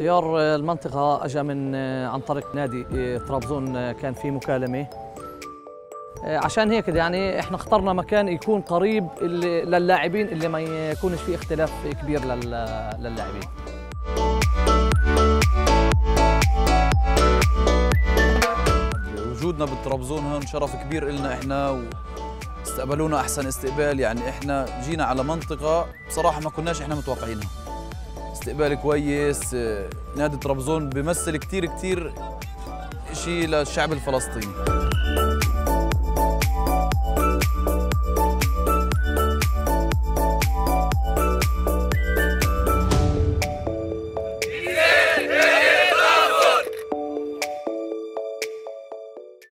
اختيار المنطقة أجا من عن طريق نادي طرابزون كان في مكالمة. عشان هيك يعني إحنا اخترنا مكان يكون قريب للاعبين اللي ما يكونش فيه اختلاف كبير لل- للاعبين. وجودنا بالطرابزون هون شرف كبير إلنا إحنا واستقبلونا أحسن استقبال. يعني إحنا جينا على منطقة بصراحة ما كناش إحنا متوقعينها. استقبال كويس آه، نادي طرابزون بيمثل كتير كتير شيء للشعب الفلسطيني.